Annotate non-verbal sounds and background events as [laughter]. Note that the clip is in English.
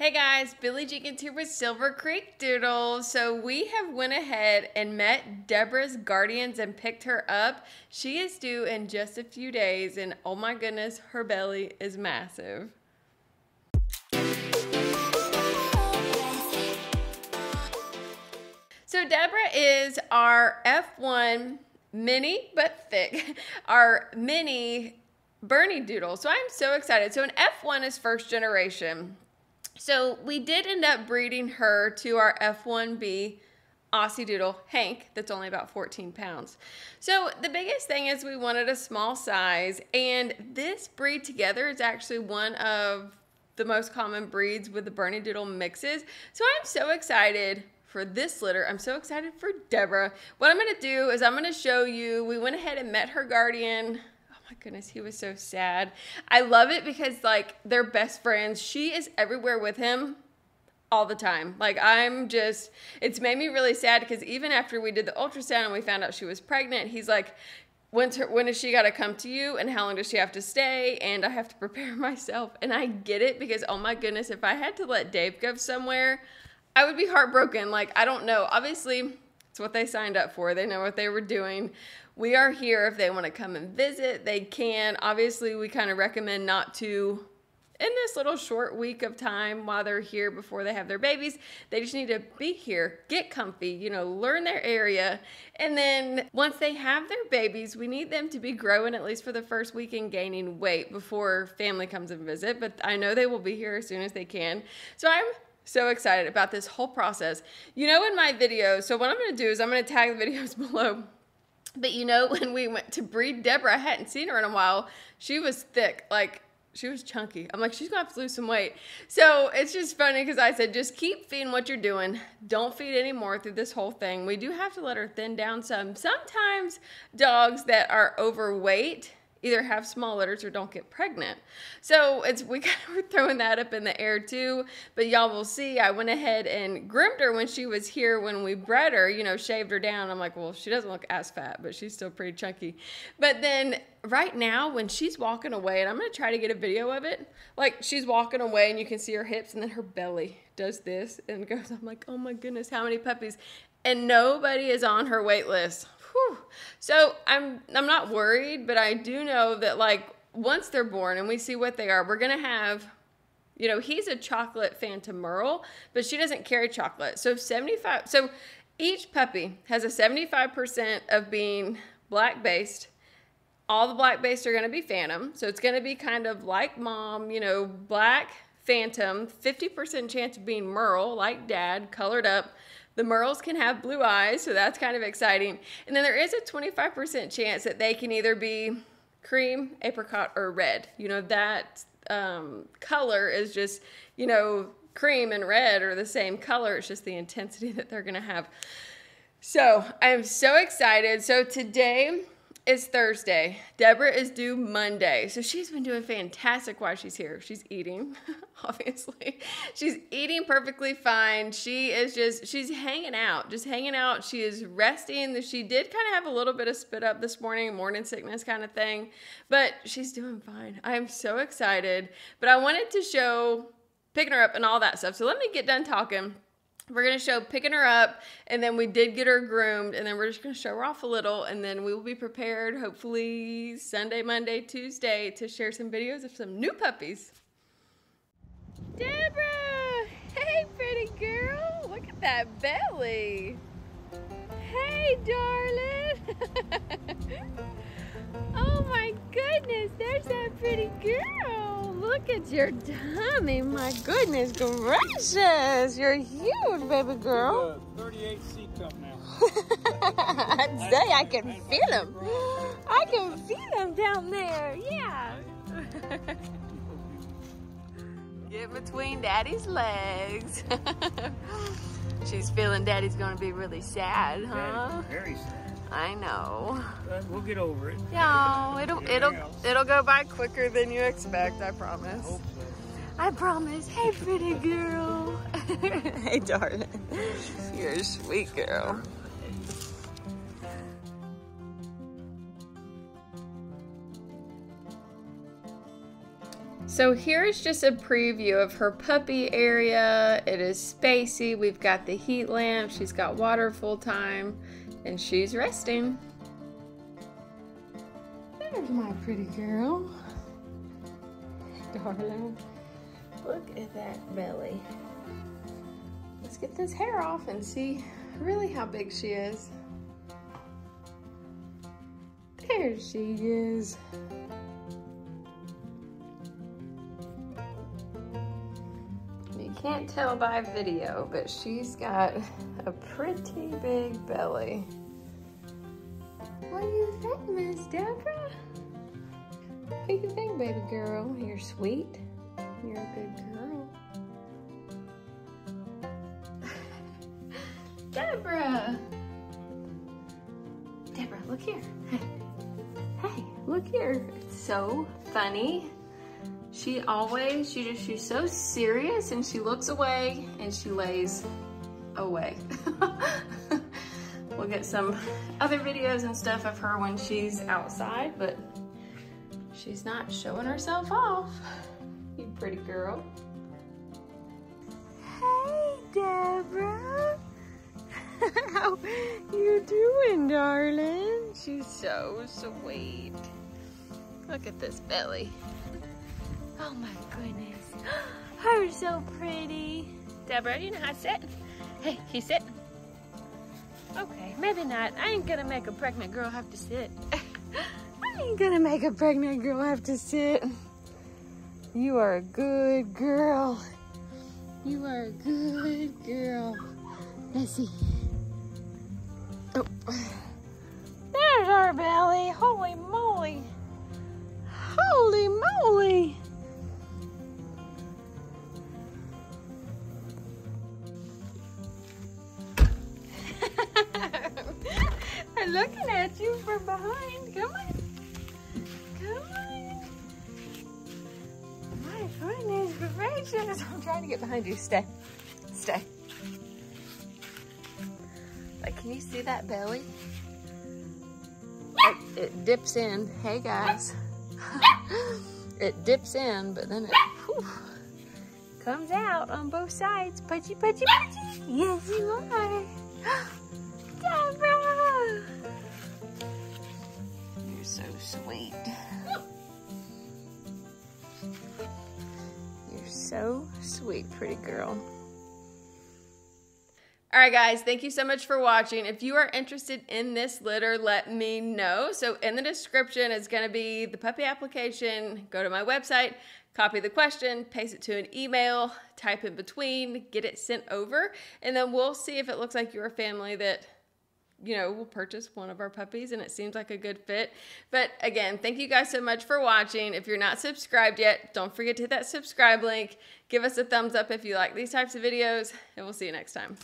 Hey guys, Billie Jenkins here with Silver Creek Doodle. So we have went ahead and met Debra's guardians and picked her up. She is due in just a few days and oh my goodness, her belly is massive. So Debra is our F1 mini but thick, [laughs] our mini Bernedoodle. So I'm so excited. So an F1 is first generation. So we did end up breeding her to our F1B Aussiedoodle, Hank, that's only about 14 pounds. So the biggest thing is we wanted a small size, and this breed together is actually one of the most common breeds with the Bernedoodle mixes. So I'm so excited for this litter. I'm so excited for Debra. What I'm gonna do is I'm gonna show you, we went ahead and met her guardian my goodness, he was so sad. I love it because like they're best friends. She is everywhere with him all the time. Like I'm just it's made me really sad because even after we did the ultrasound and we found out she was pregnant, he's like when's her, when is she got to come to you and how long does she have to stay and I have to [laughs] prepare myself and I get it because oh my goodness if I had to let Dave go somewhere I would be heartbroken like I don't know obviously it's what they signed up for they know what they were doing we are here if they want to come and visit they can. Obviously we kind of recommend not to in this little short week of time while they're here before they have their babies they just need to be here get comfy you know learn their area. And then once they have their babies we need them to be growing at least for the first week and gaining weight before family comes and visit but i know they will be here as soon as they can. So i'm so excited about this whole process. You know in my videos so what i'm going to do is i'm going to tag the videos [laughs] below but you know, [laughs] when we went to breed Debra, I hadn't seen her in a while. She was thick, like she was chunky. I'm like, she's gonna have to lose some weight. So it's just funny because I said, just keep feeding what you're doing. Don't feed anymore through this whole thing. We do have to let her thin down some. Sometimes dogs that are overweight either have small litters or don't get pregnant. So it's we [laughs] kind of were throwing that up in the air too. But y'all will see I went ahead and groomed her when she was here when we bred her, you know, shaved her down. I'm like, well, she doesn't look as fat, but she's still pretty chunky. But then right now when she's walking away, and I'm gonna try to get a video of it, like she's walking away and you can see her hips and then her belly does this and goes, I'm like, oh my goodness, how many puppies? And nobody is on her wait list Whew. So I'm I'm not worried, but I do know that like once they're born and we see what they are, we're gonna have you know, he's a chocolate phantom merle, but she doesn't carry chocolate. So 75 so each puppy has a 75% of being black based. All the black based are gonna be phantom. So it's gonna be kind of like mom, you know, black phantom, 50% chance of being merle, like dad, colored up. The Merles can have blue eyes, so that's kind of exciting. And then there is a 25% chance that they can either be cream, apricot, or red. You know, that um, color is just, you know, cream and red are the same color. It's just the intensity [laughs] that they're going to have. So I am so excited. So today, is Thursday. Debra is due Monday. So she's been doing fantastic while she's here. She's eating, [laughs] obviously. She's eating perfectly fine. She is just, she's hanging out, just hanging out. She is resting. She did kind of have a little bit of spit up this morning, morning sickness kind of thing, but she's doing fine. I am so excited. But I wanted to show picking her up and all that stuff. So let me get done talking we're going to show picking her up and then we did get her groomed and then we're just going to show her off a little and then we will be prepared hopefully sunday monday tuesday to share some videos of some new puppies. Debra! Hey pretty girl! Look at that belly! Hey darling! [laughs] Oh my goodness there's that pretty girl look at your tummy. My goodness gracious. You're huge, baby girl. 38 C cup now. [laughs] I'd say I can feel them. I can feel them down there. Yeah. [laughs] Get between daddy's legs. [laughs] She's feeling daddy's going to be really sad, huh? Very sad. I know. But we'll get over it. No, it'll it'll it'll go by quicker than you expect. I promise. I, so. I promise. Hey, pretty girl. [laughs] hey, darling. You're a sweet girl. So here is just a preview of her puppy area. It is spacey. We've got the heat lamp. She's got water full time and she's resting. There's my pretty girl. Darling. Look at that belly. Let's get this hair off and see really how big she is. There she is. Can't tell by video, but she's got a pretty big belly. What do you think, Miss Debra? What do you think, baby girl? You're sweet. You're a good girl. [laughs] Debra! Debra, look here. Hey. [laughs] Hey, look here. It's so funny. She always, she just, she's so serious and she looks away and she lays away. [laughs] we'll get some other videos and stuff of her when she's outside, but she's not showing herself off. You pretty girl. Hey, Debra. [laughs] How you doing, darling? She's so sweet. Look at this belly. Oh my goodness. [gasps] Her so pretty. Debra, you know how to sit? Hey, you sit? Okay, maybe not. I ain't gonna make a pregnant girl have to sit. [laughs] I ain't gonna make a pregnant girl have to sit. You are a good girl. You are a good girl. Let's see. Oh. There's our belly. Holy moly. Holy moly. Gracious. I'm trying to get behind you. Stay. Stay. Like, can you see that belly? It, it dips in. Hey, guys. [laughs] it dips in, but then it whew, comes out on both sides. Pudgy, pudgy, pudgy. Yes, you are. [gasps] Debra! You're so sweet. So sweet, pretty girl. All right, guys, thank you so much for watching. If you are interested in this litter, let me know. So in the description is gonna be the puppy application. Go to my website, copy the question, paste it to an email, type in between, get it sent over, and then we'll see if it looks like you're a family that you know, we'll purchase one of our puppies and it seems like a good fit. But again, thank you guys so much for watching. If you're not subscribed yet, don't forget to hit that subscribe link. Give us a thumbs up if you like these types of videos, and we'll see you next time.